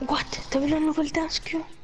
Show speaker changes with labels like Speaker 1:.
Speaker 1: Guarda, Dove l'hanno quel taschio.